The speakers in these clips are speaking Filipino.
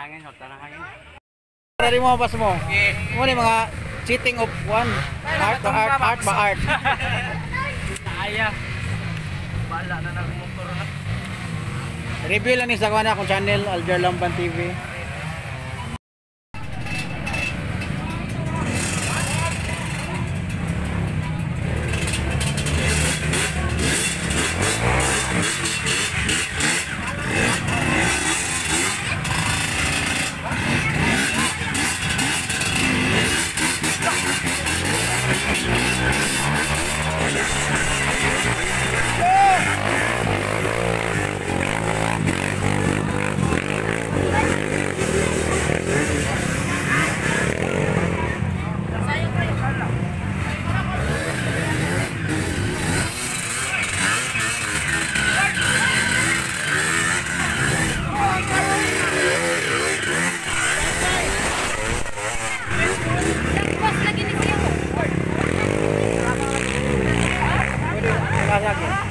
Manyahangin, hot na hangin. Dari mo pas mo. Mo ni mga cheating of one. Art ba art, art ba art. Kaya. Bala na ng motor na. Review lang ni sa kana akong channel Aljar Lamban TV. लगा के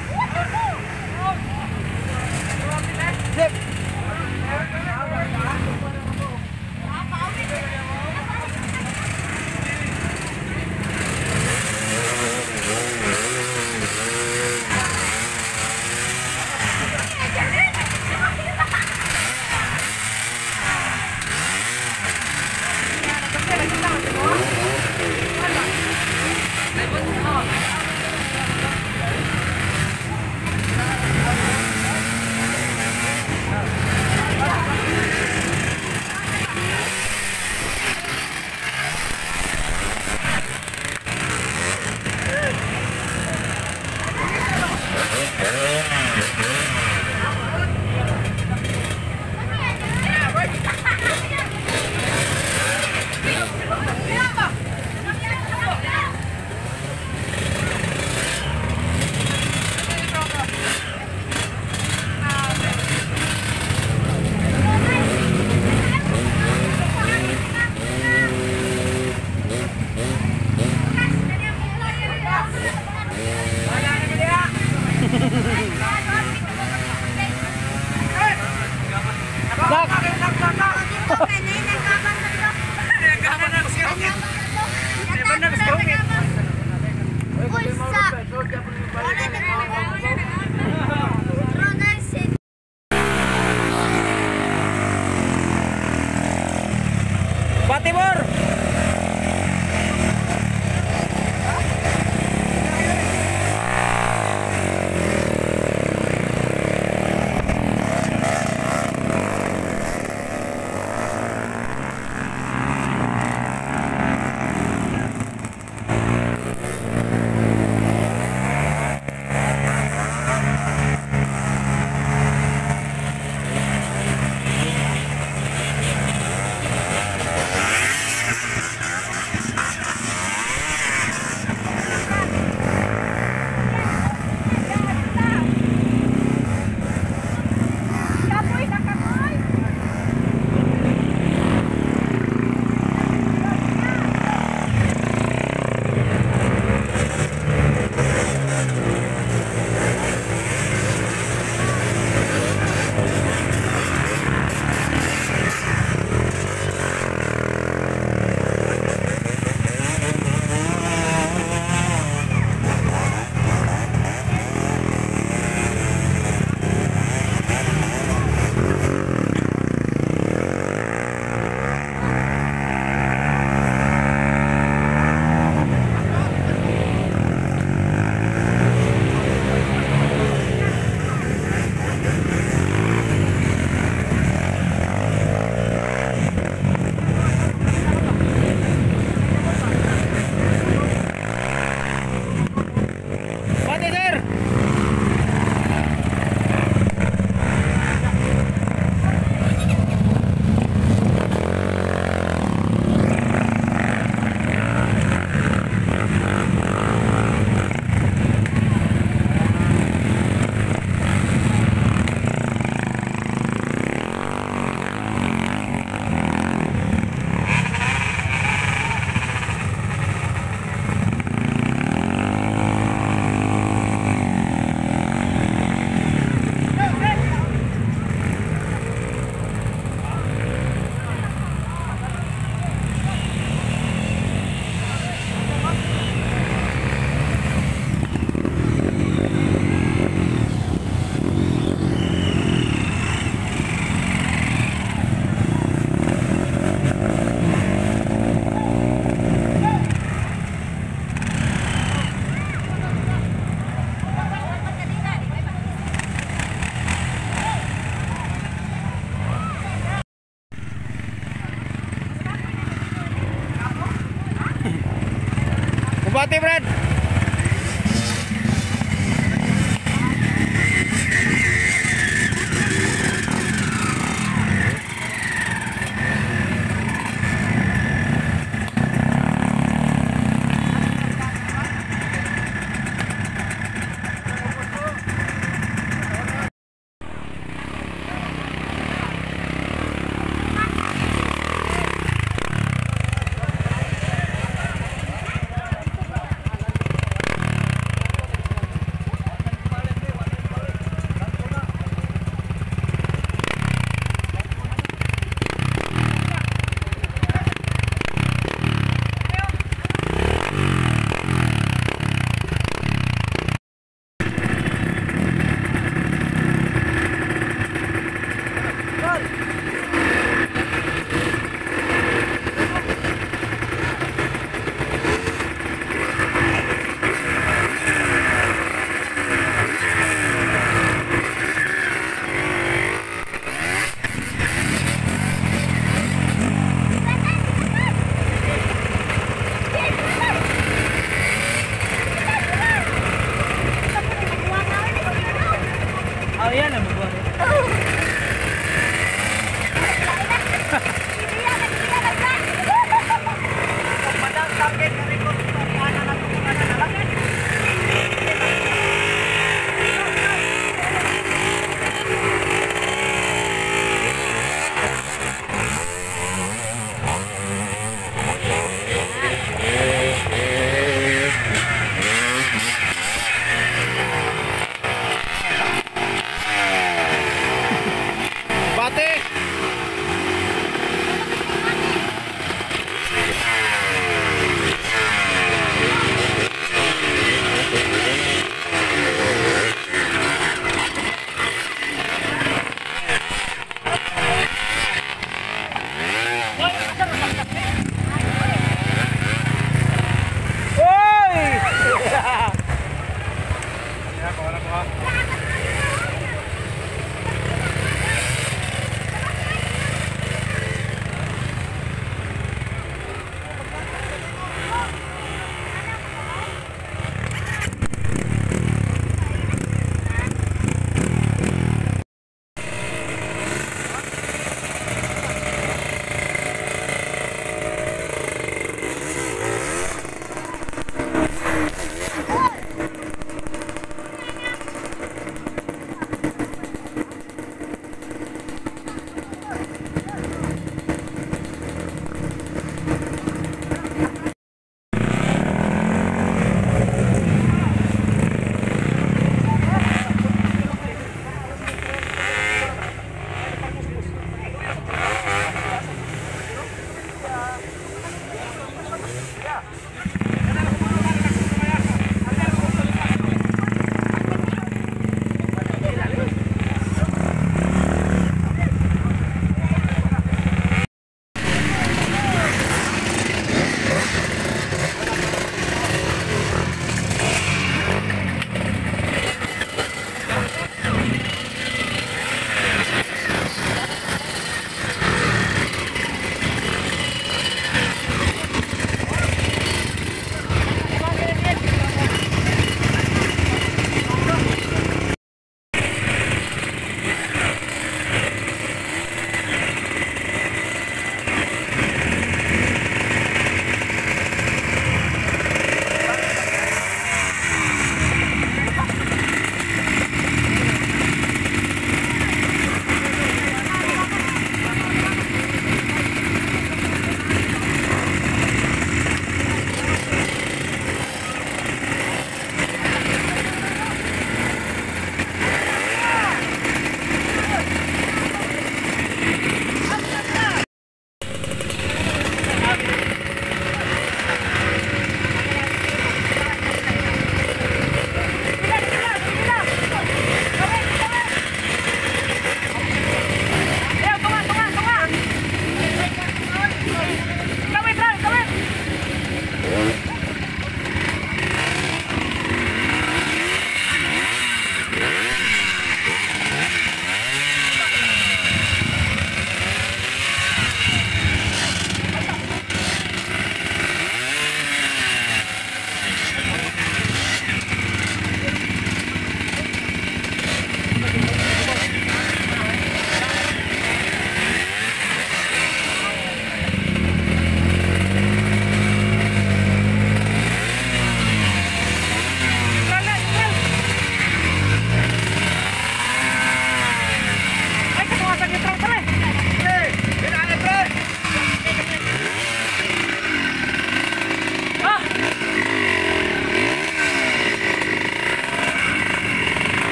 Bupati Brad.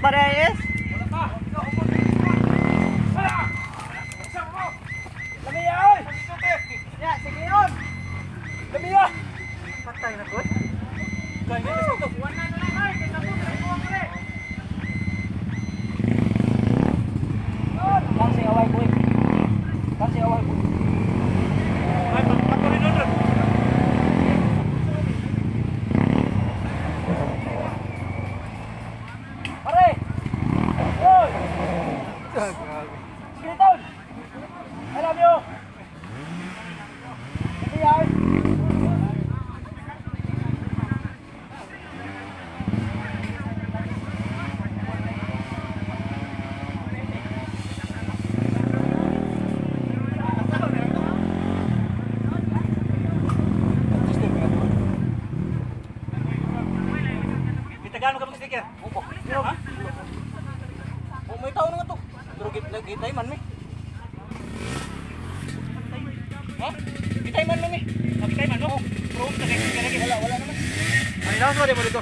But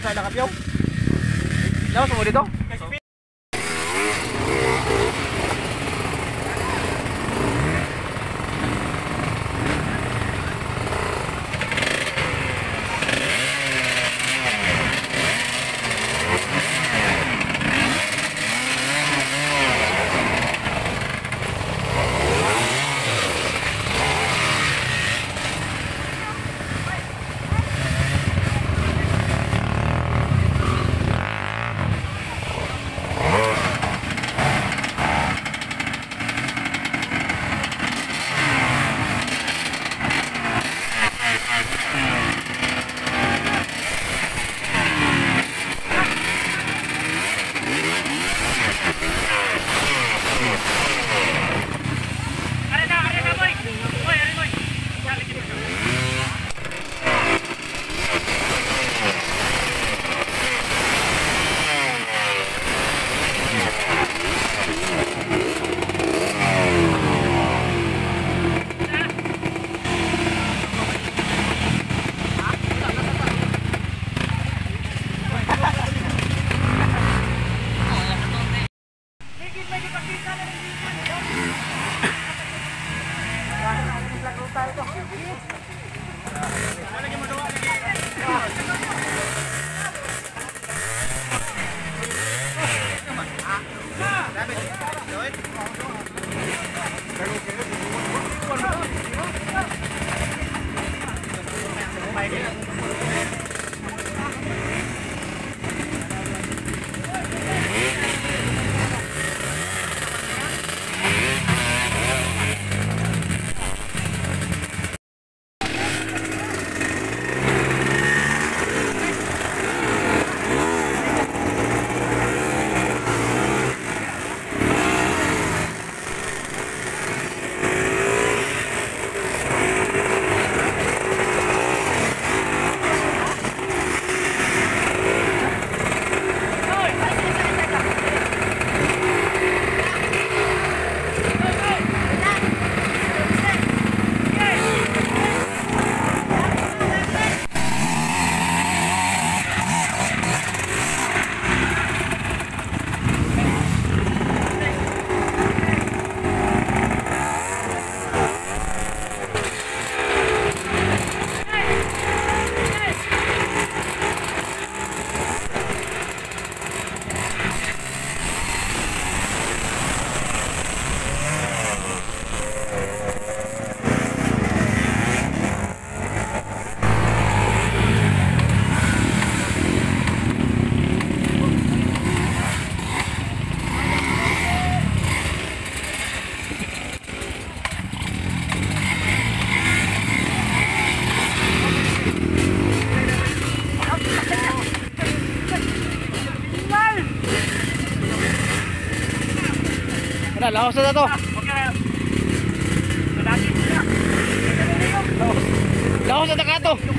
sa Lakapyaw? Daw mo dito? Lahos na to. Lahos na ka to.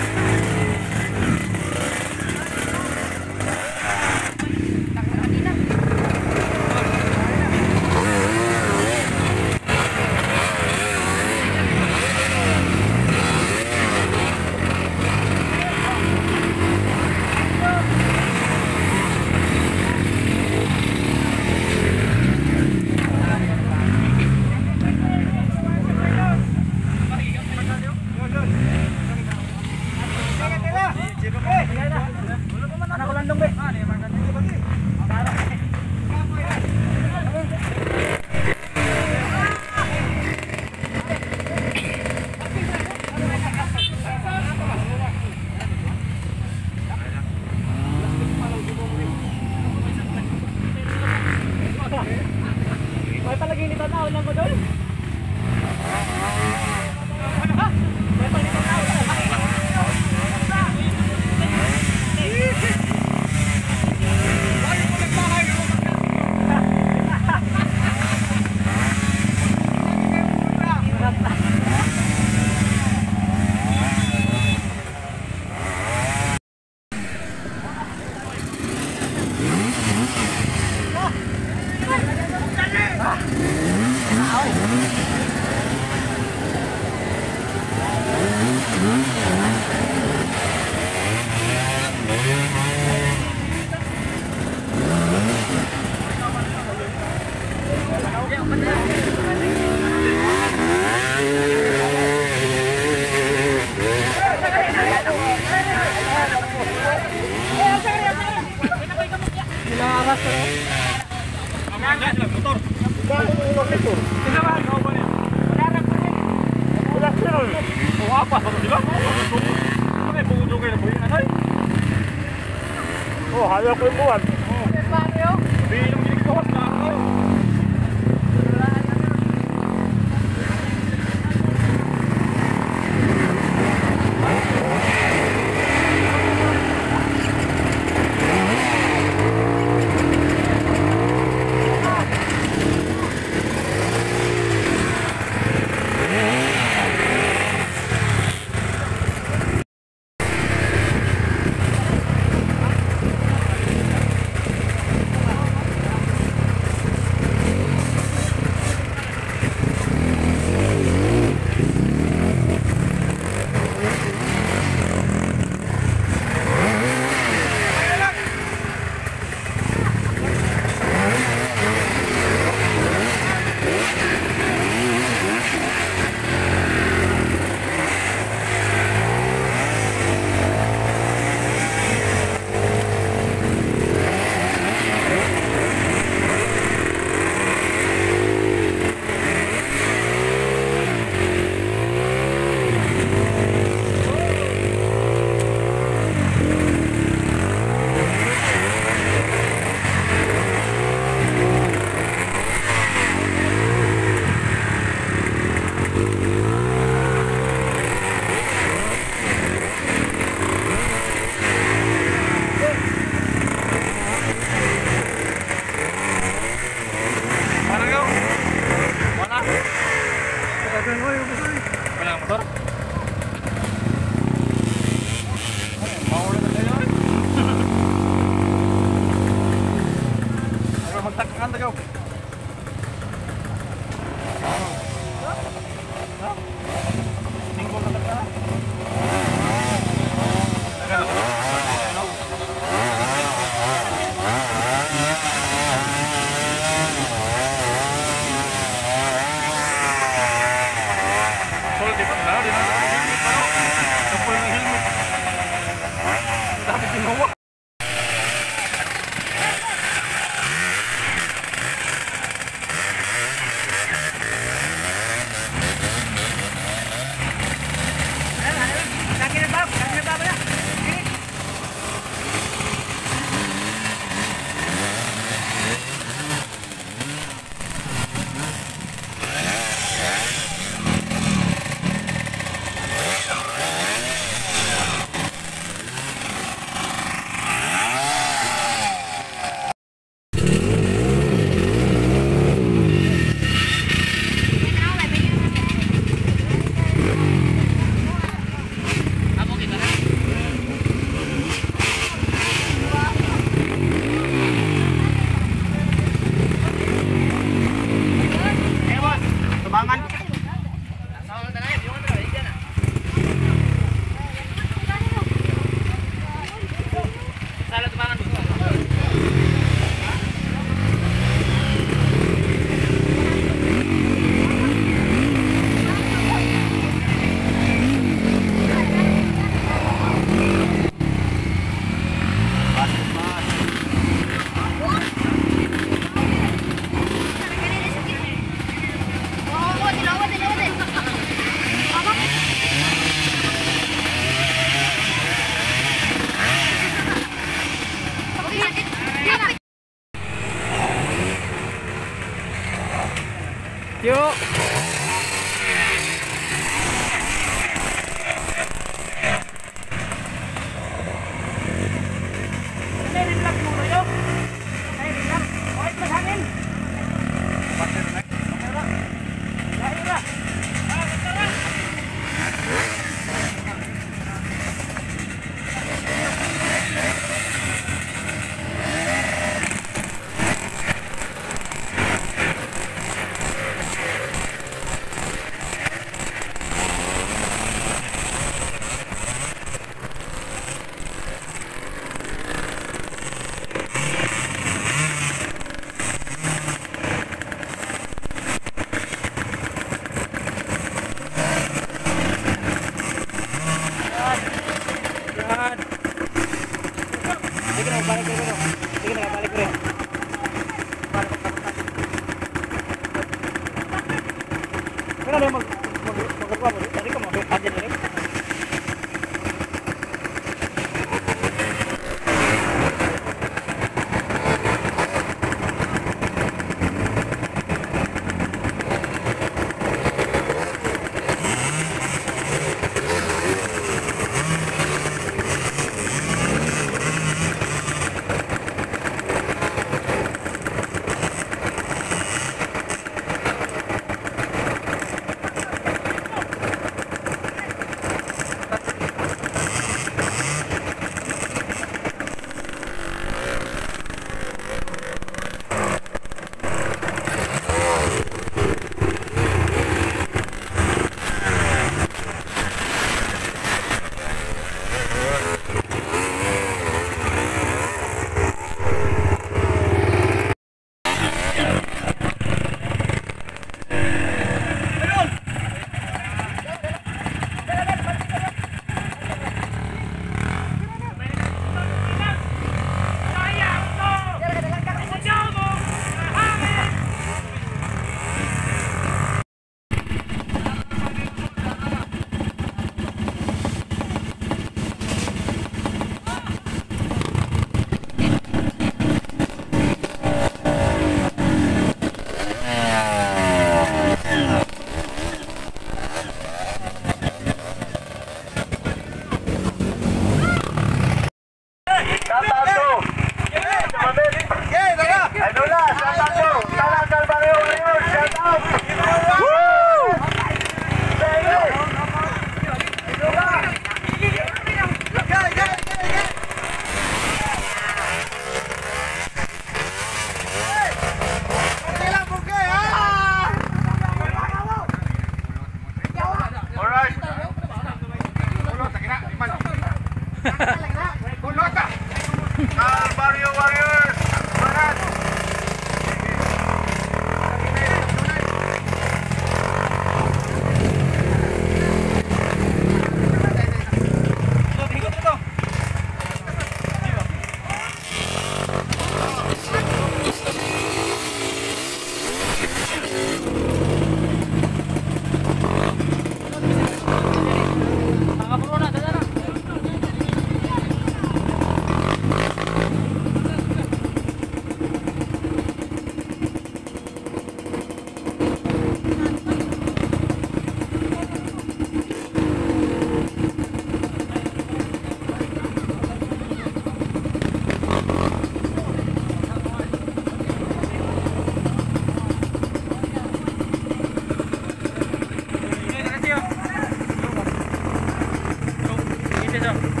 Yeah.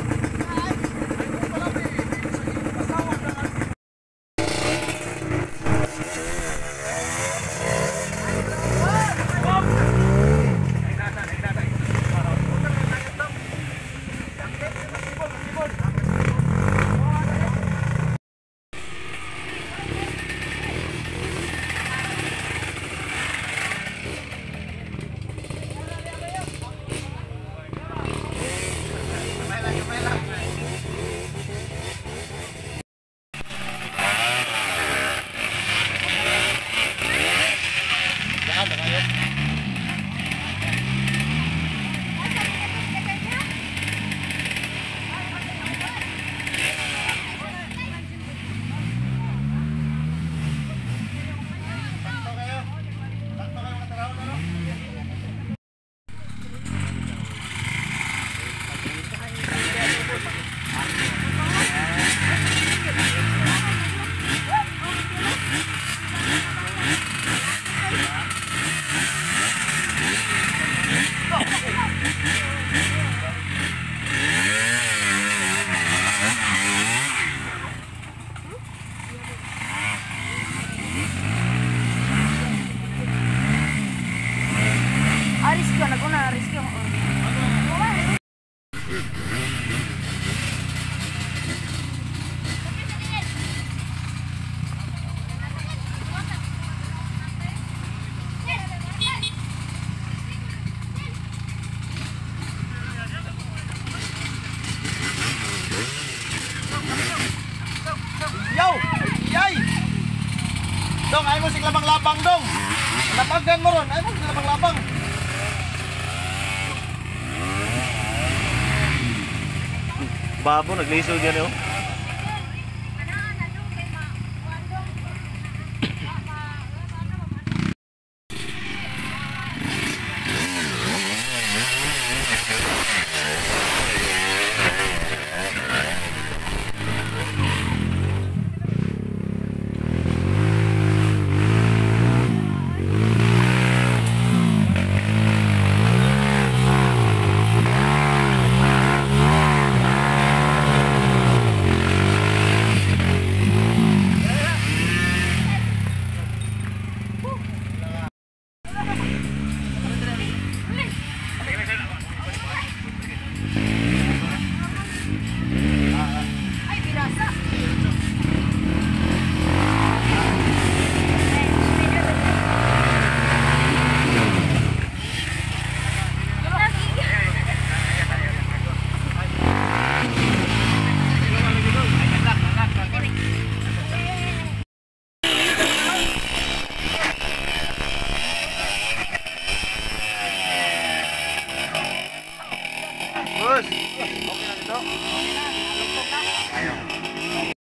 Naglisod yan oh.